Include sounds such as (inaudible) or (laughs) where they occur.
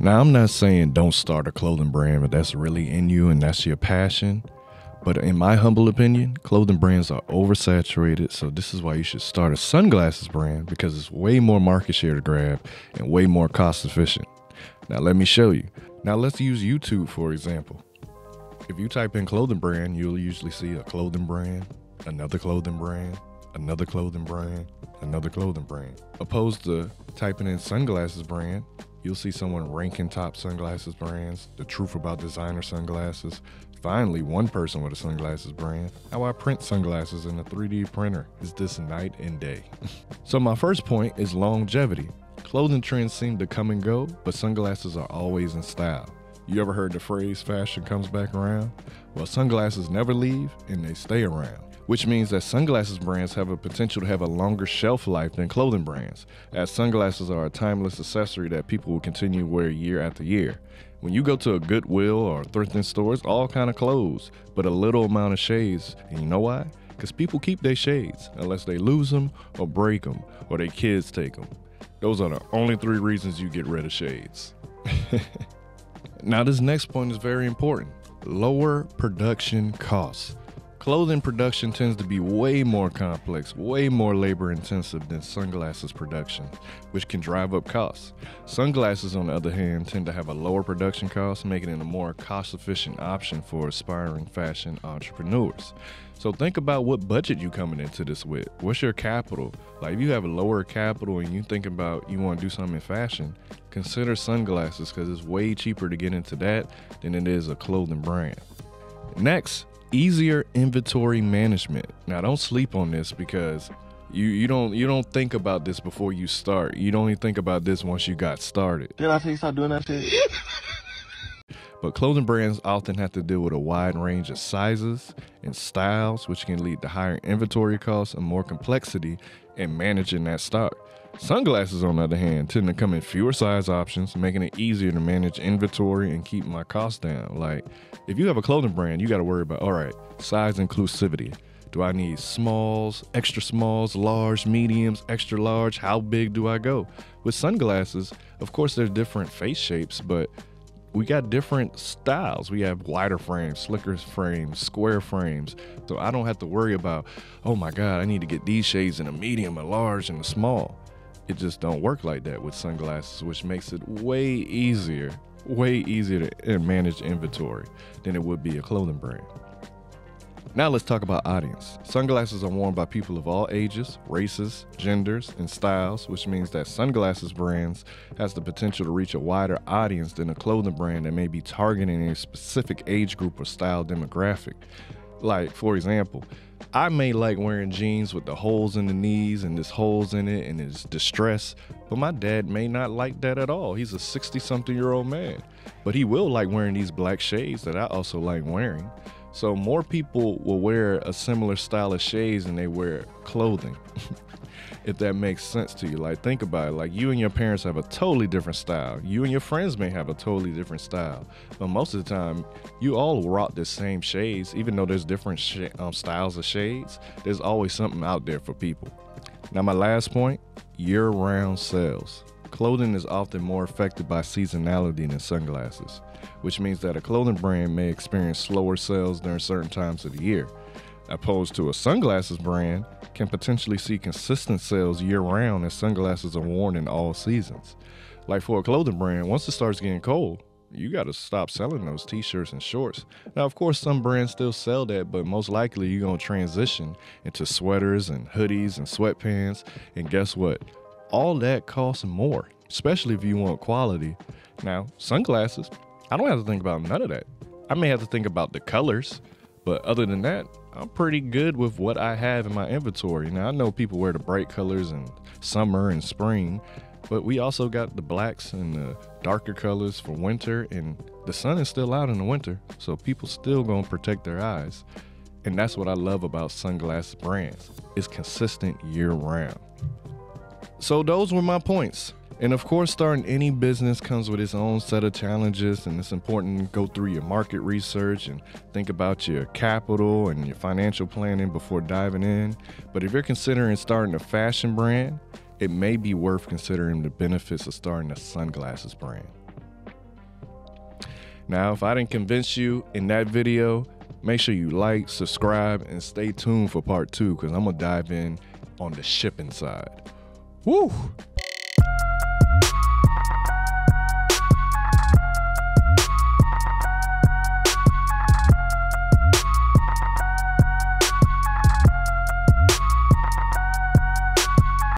Now, I'm not saying don't start a clothing brand, but that's really in you and that's your passion. But in my humble opinion, clothing brands are oversaturated. So, this is why you should start a sunglasses brand because it's way more market share to grab and way more cost efficient. Now, let me show you. Now, let's use YouTube for example. If you type in clothing brand, you'll usually see a clothing brand, another clothing brand, another clothing brand, another clothing brand. Opposed to typing in sunglasses brand, You'll see someone ranking top sunglasses brands, the truth about designer sunglasses. Finally, one person with a sunglasses brand. How I print sunglasses in a 3D printer. Is this night and day? (laughs) so, my first point is longevity. Clothing trends seem to come and go, but sunglasses are always in style. You ever heard the phrase fashion comes back around? Well, sunglasses never leave and they stay around which means that sunglasses brands have a potential to have a longer shelf life than clothing brands, as sunglasses are a timeless accessory that people will continue to wear year after year. When you go to a Goodwill or thrifting stores, all kind of clothes, but a little amount of shades. And you know why? Because people keep their shades unless they lose them or break them or their kids take them. Those are the only three reasons you get rid of shades. (laughs) now, this next point is very important lower production costs. Clothing production tends to be way more complex, way more labor intensive than sunglasses production, which can drive up costs. Sunglasses, on the other hand, tend to have a lower production cost, making it a more cost efficient option for aspiring fashion entrepreneurs. So think about what budget you're coming into this with. What's your capital? Like if you have a lower capital and you think about you want to do something in fashion, consider sunglasses because it's way cheaper to get into that than it is a clothing brand. Next, easier inventory management. Now, don't sleep on this because you you don't you don't think about this before you start. You don't even think about this once you got started. Did I tell you stop doing that shit? (laughs) But clothing brands often have to deal with a wide range of sizes and styles, which can lead to higher inventory costs and more complexity in managing that stock. Sunglasses, on the other hand, tend to come in fewer size options, making it easier to manage inventory and keep my costs down. Like, if you have a clothing brand, you got to worry about, all right, size inclusivity. Do I need smalls, extra smalls, large, mediums, extra large? How big do I go? With sunglasses, of course, there's different face shapes, but we got different styles. We have wider frames, slicker frames, square frames. So I don't have to worry about, oh my God, I need to get these shades in a medium, a large, and a small it just don't work like that with sunglasses, which makes it way easier, way easier to manage inventory than it would be a clothing brand. Now let's talk about audience. Sunglasses are worn by people of all ages, races, genders, and styles, which means that sunglasses brands has the potential to reach a wider audience than a clothing brand that may be targeting a specific age group or style demographic. Like, for example, I may like wearing jeans with the holes in the knees and there's holes in it and it's distress, but my dad may not like that at all. He's a 60 something year old man, but he will like wearing these black shades that I also like wearing. So more people will wear a similar style of shades than they wear clothing. (laughs) if that makes sense to you. Like, think about it. Like, you and your parents have a totally different style. You and your friends may have a totally different style. But most of the time, you all rock the same shades, even though there's different sh- um, styles of shades. There's always something out there for people. Now, my last point year round sales. Clothing is often more affected by seasonality than sunglasses, which means that a clothing brand may experience slower sales during certain times of the year opposed to a sunglasses brand can potentially see consistent sales year round as sunglasses are worn in all seasons. Like for a clothing brand, once it starts getting cold, you got to stop selling those t-shirts and shorts. Now, of course, some brands still sell that, but most likely you're going to transition into sweaters and hoodies and sweatpants. And guess what? All that costs more, especially if you want quality. Now, sunglasses, I don't have to think about none of that. I may have to think about the colors, but other than that, I'm pretty good with what I have in my inventory. Now I know people wear the bright colors in summer and spring, but we also got the blacks and the darker colors for winter and the sun is still out in the winter, so people still to protect their eyes. And that's what I love about sunglasses brands. It's consistent year round. So those were my points. And of course, starting any business comes with its own set of challenges, and it's important to go through your market research and think about your capital and your financial planning before diving in. But if you're considering starting a fashion brand, it may be worth considering the benefits of starting a sunglasses brand. Now, if I didn't convince you in that video, make sure you like, subscribe, and stay tuned for part two because I'm gonna dive in on the shipping side. Uh!